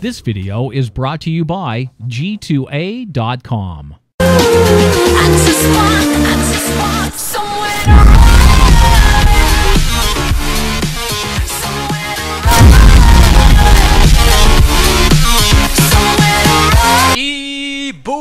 This video is brought to you by G2A.com. Access one, access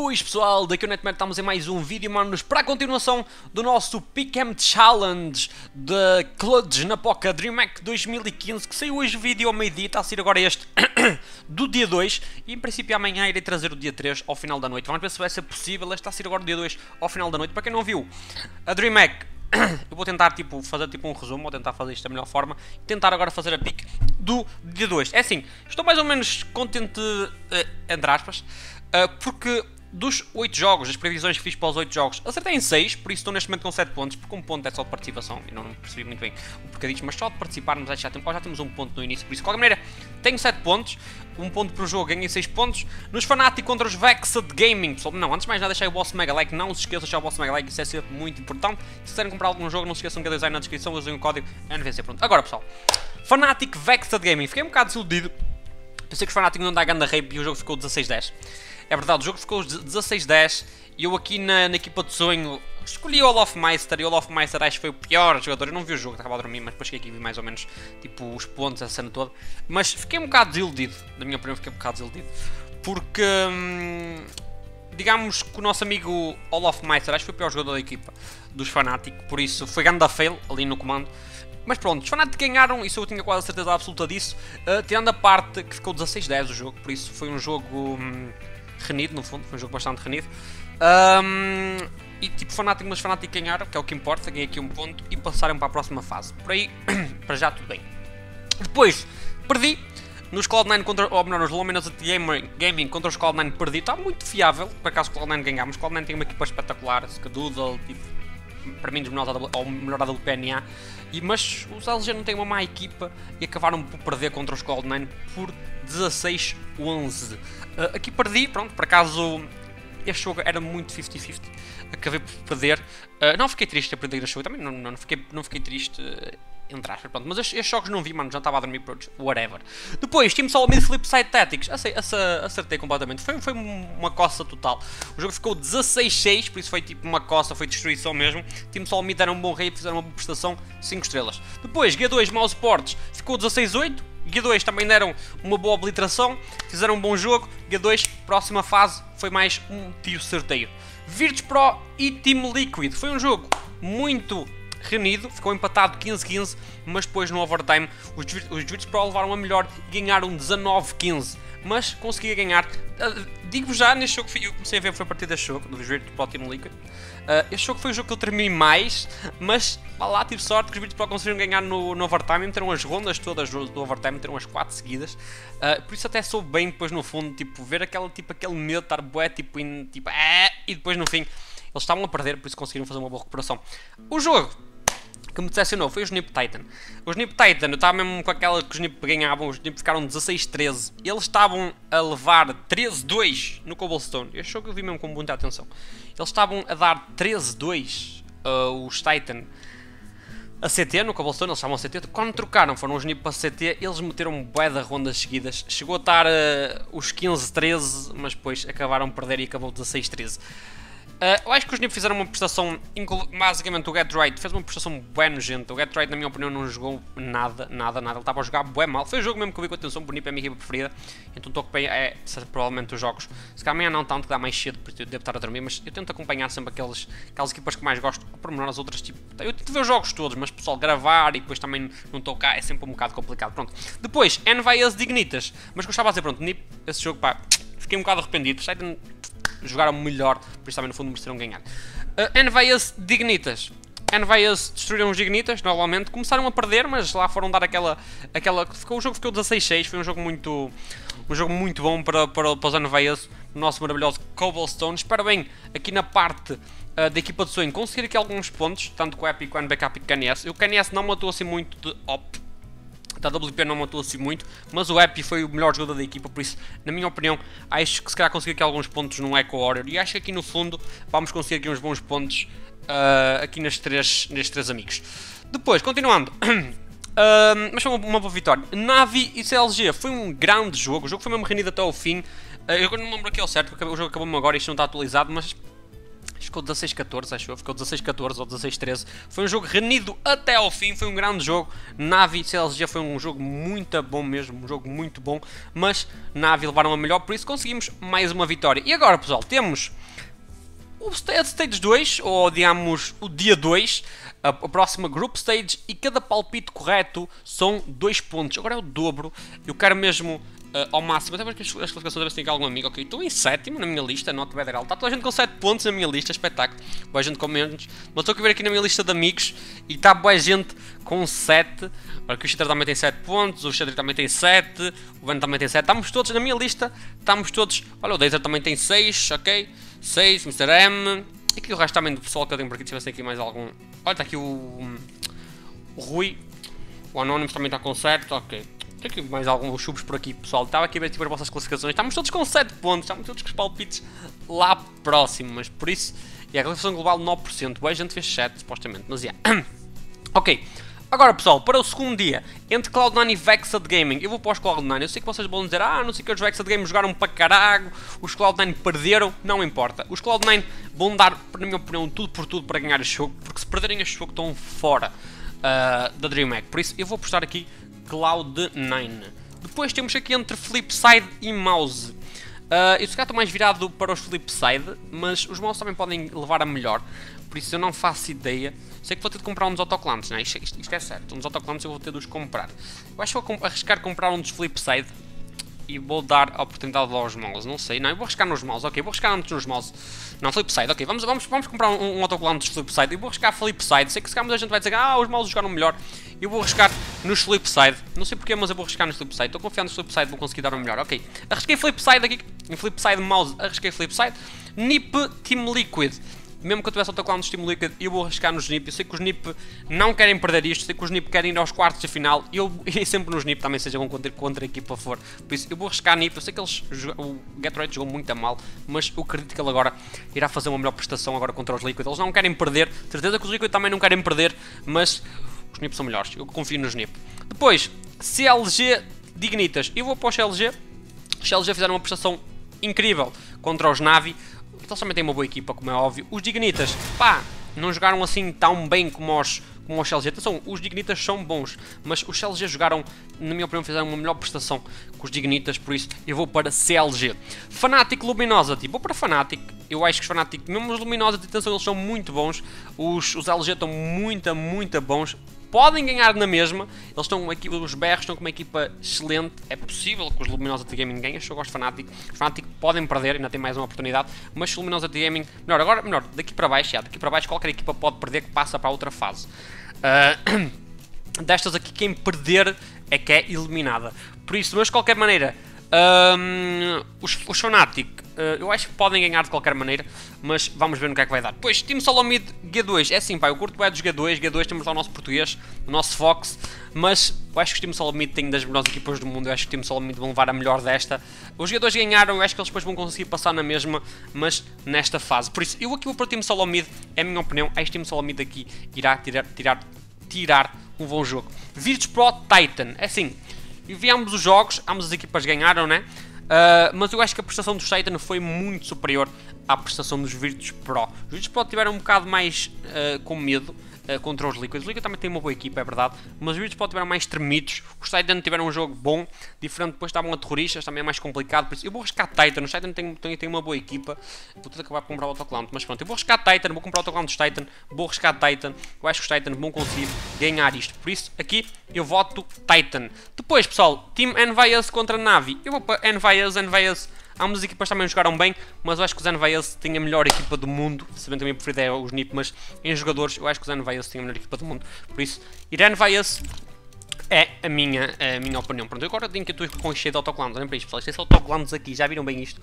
boas pessoal, daqui o Netman estamos em mais um vídeo, manos, para a continuação do nosso Pick'em Challenge de Clutch na Poca DreamHack 2015, que saiu hoje o vídeo ao meio-dia, está a sair agora este do dia 2, e em princípio amanhã irei trazer o dia 3 ao final da noite, vamos ver se vai ser possível, este está a sair agora o dia 2 ao final da noite, para quem não viu, a DreamHack eu vou tentar tipo, fazer tipo um resumo, vou tentar fazer isto da melhor forma e tentar agora fazer a pick do dia 2. É assim, estou mais ou menos contente, eh, entre aspas, eh, porque dos 8 jogos, as previsões que fiz para os 8 jogos, acertei em 6, por isso estou neste momento com 7 pontos, porque um ponto é só de participação, e não percebi muito bem o porquê mas só de participarmos já temos, já temos um ponto no início, por isso de qualquer maneira tenho 7 pontos, um ponto por jogo, ganhei 6 pontos. Nos Fnatic contra os Vexed Gaming, pessoal, não, antes de mais nada deixei o vosso mega like, não se esqueçam de deixar o vosso mega like, isso é sempre muito importante. Se quiserem comprar algum jogo, não se esqueçam que é na descrição, usem o código NVC, pronto. Agora pessoal, Fnatic Vexed Gaming, fiquei um bocado desiludido, pensei que os Fnatic não dá ganda rape e o jogo ficou 16-10. É verdade, o jogo ficou 16-10 e eu aqui na, na, equipa de sonho escolhi o Olofmeister e o Olofmeister acho que foi o pior jogador. Eu não vi o jogo, estava a dormir, mas depois cheguei aqui e vi mais ou menos tipo, os pontos, a cena toda. Mas fiquei um bocado desiludido, na minha opinião, fiquei um bocado desiludido. Porque, hum, digamos que o nosso amigo Olofmeister acho que foi o pior jogador da equipa dos Fnatic, por isso foi ganda fail ali no comando. Mas pronto, os Fnatic ganharam, isso eu tinha quase a certeza absoluta disso, uh, tendo a parte que ficou 16-10 o jogo, por isso foi um jogo. Hum, renido, no fundo, foi um jogo bastante renido. Um, e tipo, Fnatic, mas Fnatic ganharam, que é o que importa, ganhei aqui um ponto e passaram para a próxima fase. Por aí, para já tudo bem. Depois, perdi. Nos Cloud9 contra, ou melhor, nos Luminous Gaming contra os Cloud9 perdi. Está muito fiável, por acaso Cloud9 ganhámos. Cloud9 tem uma equipa espetacular, Skadoodle, tipo, para mim dos melhores ou melhor da WPNA. E, mas os LG não têm uma má equipa e acabaram por perder contra os Cloud9 por 16-11. Uh, aqui perdi, pronto, por acaso este jogo era muito 50-50. Acabei por perder. Uh, não fiquei triste a perder este jogo, também não, não, fiquei, não fiquei triste. Uh, entre aspas, pronto. Mas estes, estes, jogos não vi, mano, já estava a dormir por whatever. Depois, Team Solomid Flipside Tactics, acertei completamente, foi, foi uma coça total. O jogo ficou 16-6, por isso foi tipo uma coça, foi destruição mesmo. Team Solomid deram um bom rei, fizeram uma boa prestação, 5 estrelas. Depois, G2 Mouse Sports ficou 16-8. G2 também deram uma boa obliteração, fizeram um bom jogo. G2, próxima fase, foi mais um tio certeiro. Virtus Pro e Team Liquid, foi um jogo muito renido, ficou empatado 15-15, mas depois no overtime os, os Virtus Pro levaram a melhor e ganharam 19-15. Mas consegui ganhar. Uh, Digo-vos já, neste jogo eu comecei a ver foi a partir deste jogo, do Virtus Pro Team Liquid. Uh, este jogo foi o jogo que eu terminei mais, mas lá tive sorte que os Virtus Pro conseguiram ganhar no, no overtime, meteram as rondas todas do, overtime, meteram as 4 seguidas. Uh, por isso até soube bem depois no fundo, tipo, ver aquele, tipo, aquele medo de estar bué, tipo, in, tipo, é, e depois no fim eles estavam a perder, por isso conseguiram fazer uma boa recuperação. O jogo que me decepcionou foi o Snip Titan. O Snip Titan, eu estava mesmo com aquela que os Snip ganhavam, os Snip ficaram 16-13. Eles estavam a levar 13-2 no Cobblestone. Este jogo eu vi mesmo com muita atenção. Eles estavam a dar 13-2 uh, os Titan a CT no Cobblestone, eles estavam a CT. Quando trocaram, foram os Snip para CT, eles meteram bué de rondas seguidas. Chegou a estar uh, os 15-13, mas depois acabaram por perder e acabou 16-13. Uh, eu acho que os NIP fizeram uma prestação, basicamente o Get Right fez uma prestação bem nojenta. O Get Right, na minha opinião, não jogou nada, nada, nada. Ele estava a jogar bem mal. Foi o jogo mesmo que eu vi com atenção, o NIP é a minha equipa preferida. Então estou a acompanhar, é, provavelmente os jogos. Se calhar amanhã não tanto, que dá mais cedo, porque eu devo estar a dormir, mas eu tento acompanhar sempre aqueles, aquelas equipas que mais gosto, por menor as outras, tipo. Eu tento ver os jogos todos, mas pessoal, gravar e depois também não estou cá é sempre um bocado complicado. Pronto. Depois, NVS Dignitas. Mas que eu estava a dizer, pronto, NIP, esse jogo, pá, fiquei um bocado arrependido. Jogaram melhor, por isso também no fundo mereceram ganhar. Uh, NVS Dignitas. NVS destruíram os Dignitas, novamente. Começaram a perder, mas lá foram dar aquela. aquela ficou, o jogo ficou 16-6. Foi um jogo muito. Um jogo muito bom para, para, para os NVS. O nosso maravilhoso Cobblestone. Espero bem aqui na parte uh, da equipa de sonho conseguir aqui alguns pontos, tanto com o Epic quanto backup e KNS. O KNS não matou assim muito de op a WP não matou assim muito, mas o Epi foi o melhor jogador da equipa, por isso, na minha opinião, acho que se calhar conseguir aqui alguns pontos no Echo Warrior. E acho que aqui no fundo vamos conseguir aqui uns bons pontos uh, aqui nestes três, nestes três amigos. Depois, continuando. Ahm, mas foi uma, uma boa vitória. Navi e CLG foi um grande jogo. O jogo foi mesmo rendido até ao fim. Ah, eu não me lembro aqui ao certo, porque o jogo acabou-me agora e isto não está atualizado, mas ficou 16-14, acho eu. Ficou 16-14 ou 16-13. Foi um jogo renido até ao fim. Foi um grande jogo. Navi CLG foi um jogo muito bom mesmo. Um jogo muito bom. Mas Navi levaram a melhor, por isso conseguimos mais uma vitória. E agora, pessoal, temos o sta- Stage 2, ou digamos o dia 2, a, a próxima Group Stage, e cada palpite correto são 2 pontos. Agora é o dobro. Eu quero mesmo ah, ao máximo, até porque as, as classificações devem ter aqui algum amigo. Ok, estou em sétimo na minha lista, not bad at. Está toda a gente com 7 pontos na minha lista, espetáculo. Boa gente com menos. Mas estou a ver aqui na minha lista de amigos e está boa gente com 7. Olha que o Chitter também tem 7 pontos, o Xadri também tem 7, o Ben também tem 7. Estamos todos na minha lista, estamos todos. Olha, o Dazer também tem 6, ok? 6, Mr. M. E aqui o resto também do pessoal que eu tenho por aqui, se tivesse aqui mais algum. Olha, está aqui o. O Rui. O Anónimo também está com 7, ok. Tem aqui mais alguns subs por aqui, pessoal. Estava aqui a ver tipo, as vossas classificações. Estamos todos com 7 pontos, estamos todos com os palpites lá próximo, mas por isso. E a classificação global 9%. Boa, a gente fez 7, supostamente, mas é. Yeah. ok. Agora pessoal, para o segundo dia, entre Cloud9 e Vexed Gaming, eu vou para os Cloud9, eu sei que vocês vão dizer, ah, não sei que os Vexed Gaming jogaram para caralho, os Cloud9 perderam, não importa. Os Cloud9 vão dar, na minha opinião, tudo por tudo para ganhar este jogo, porque se perderem este jogo estão fora ah, da DreamHack, por isso eu vou apostar aqui Cloud9. Depois temos aqui entre Flipside e Mouse. Uh, eu se calhar mais virado para os Flipside, mas os mouse também podem levar a melhor, por isso eu não faço ideia. Sei que vou ter de comprar um dos autocolantes, né? isto, isto, isto é certo, um dos autocolantes eu vou ter de os comprar. Eu acho que vou arriscar comprar um dos Flipside e vou dar a oportunidade aos mouse, não sei, não, eu vou arriscar nos mouse, ok, vou arriscar antes nos mouse. Não, Flipside, ok, vamos, vamos, vamos comprar um, um autocolante dos Flipside, eu vou arriscar Flipside, sei que se calhar muita gente vai dizer, ah, os mouse jogaram melhor, eu vou arriscar nos Flipside, não sei porquê, mas eu vou arriscar nos Flipside, estou confiando nos Flipside, vou conseguir dar o melhor, ok. Arrisquei Flipside aqui, em Flipside mouse, arrisquei Flipside, Nip Team Liquid, mesmo que eu tivesse autocolante dos Team Liquid, eu vou arriscar nos NIP. Eu sei que os NIP não querem perder isto, sei que os NIP querem ir aos quartos de final. Eu e sempre nos NIP também sejam contra, contra a equipa for. Por isso, eu vou arriscar NIP. Eu sei que eles, o Gatorade jogou muito a mal, mas eu acredito que ele agora irá fazer uma melhor prestação agora contra os Liquid. Eles não querem perder, certeza que os Liquid também não querem perder, mas os NIP são melhores. Eu confio nos NIP. Depois, CLG Dignitas. Eu vou para os CLG. Os CLG fizeram uma prestação incrível contra os Navi. Eles também têm uma boa equipa, como é óbvio. Os Dignitas, pá, não jogaram assim tão bem como os, como os CLG. Atenção, os Dignitas são bons, mas os CLG jogaram, na minha opinião, fizeram uma melhor prestação que os Dignitas, por isso eu vou para CLG. Fnatic Luminosity, vou para Fnatic. Eu acho que os Fnatic, mesmo os Luminosity, atenção, eles são muito bons. Os, os LG estão muito, muito bons podem ganhar na mesma. Eles estão aqui, os BR estão com uma equipa excelente. É possível que os Luminosity Gaming ganhem. Eu gosto de Fnatic. Os Fnatic podem perder, ainda tem mais uma oportunidade. Mas os Luminosity Gaming, melhor, agora, melhor, daqui para baixo, já, daqui para baixo qualquer equipa pode perder que passa para a outra fase. Ah, destas aqui, quem perder é que é eliminada. Por isso, mas de qualquer maneira, hum, os, os Fnatic, eh, eu acho que podem ganhar de qualquer maneira, mas vamos ver no que é que vai dar. Depois, Team Solomid G2, é assim, pá, eu curto bem dos G2, G2 temos lá o nosso português, o nosso Fox, mas eu acho que o Team Solomid tem das melhores equipas do mundo, eu acho que o Team Solomid vão levar a melhor desta. Os G2 ganharam, eu acho que eles depois vão conseguir passar na mesma, mas nesta fase. Por isso, eu aqui vou para o Team Solomid, é a minha opinião, este Team Solomid aqui irá tirar, tirar, tirar um bom jogo. Virtus Pro Titan, é assim, e vi ambos os jogos, ambas as equipas ganharam, né? Uh, mas eu acho que a prestação dos Titan foi muito superior à prestação dos Virtus Pro. Os Virtus Pro tiveram um bocado mais uh, com medo uh, contra os Liquid. Os Liquid também têm uma boa equipa, é verdade, mas os Virtus Pro tiveram mais tremidos. Os Titan tiveram um jogo bom, diferente, depois estavam a terroristas, também é mais complicado. Por isso, eu vou arriscar Titan. Os Titan têm, têm, têm uma boa equipa. Vou ter de acabar por comprar o autoclante, mas pronto, eu vou arriscar Titan, vou comprar o autoclante dos Titan, vou arriscar Titan. Eu acho que os Titan vão conseguir ganhar isto. Por isso, aqui eu voto Titan. Depois, pessoal, Team Envious contra Navi. Eu vou para Envious, Envious. Ambas as equipas também jogaram bem, mas eu acho que os Envious têm a melhor equipa do mundo. Sabendo que a minha preferida é os NIP, mas em jogadores eu acho que os Envious têm a melhor equipa do mundo. Por isso, ir Envious é a minha, a minha opinião. Pronto, agora tenho que eu estou com cheio de autocolantes. Olhem para isto, pessoal. Isto é só aqui, já viram bem isto?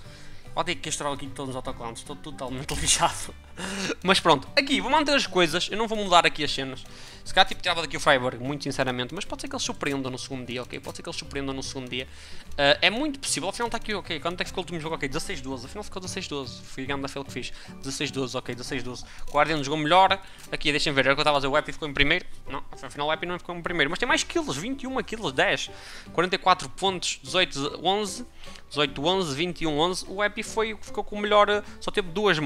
Odeio que este aqui todos os autoclantes, estou totalmente lixado. Mas pronto, aqui, vou manter as coisas, eu não vou mudar aqui as cenas. Se calhar tipo tirava daqui o Freiburg, muito sinceramente, mas pode ser que eles surpreendam no segundo dia, ok? Pode ser que eles surpreendam no segundo dia. Uh, é muito possível, afinal está aqui, ok, quanto é que ficou o último jogo? Ok, 16-12, afinal ficou 16-12, fui ganhando da fail que fiz. 16-12, ok, 16-12. O Guardian jogou melhor, aqui deixem ver, era o que eu estava a dizer, o Epi ficou em primeiro. Não, afinal o Epi não ficou em primeiro, mas tem mais kills, 21 kills, 10. 44 pontos, 18, 11. 18, 11, 21, 11. O Epi foi, ficou com o melhor, só teve duas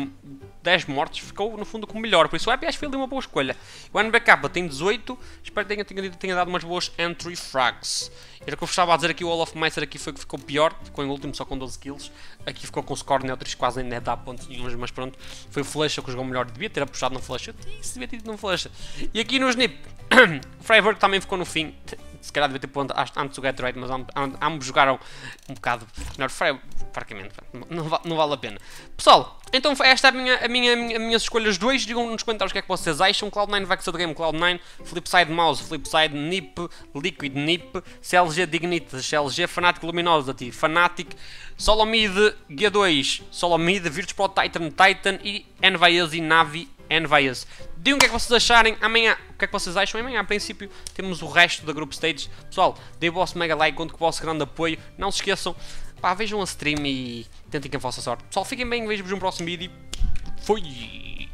10 mortes, ficou no fundo com o melhor. Por isso o Epi acho que foi ali uma boa escolha. O NBK tem 18, espero que tenha, tenha, tenha dado umas boas entry frags. Era o que eu estava a dizer aqui, o Olaf Meister aqui foi que ficou pior, ficou em último só com 12 kills. Aqui ficou com score neutros, quase nem dá pontos nenhum, mas pronto. Foi o Flecha que jogou melhor, devia ter apostado no Flecha. Isso devia ter ido no Flecha. E aqui no Snip, o Freiburg também ficou no fim se calhar devia ter pondo antes Get Right, mas ambos jogaram um bocado melhor. Francamente, não, não, vale a pena. Pessoal, então esta é a minha, a minha, a minhas escolhas 2, digam nos comentários o que é que vocês acham, Cloud9 vai ser do game Cloud9, Flipside Mouse, Flipside Nip, Liquid Nip, CLG Dignitas, CLG Fanatic Luminosity, Fanatic, Solomid G2, Solomid, Virtus Pro Titan, Titan e Envias e Navi and Vias. Digam o que é que vocês acharem amanhã. O que é que vocês acham amanhã? A princípio temos o resto da Group Stage. Pessoal, dê o vosso mega like, conto com o vosso grande apoio. Não se esqueçam, pá, vejam a stream e tentem que a vossa sorte. Pessoal, fiquem bem, vejo-vos no próximo vídeo. Fui!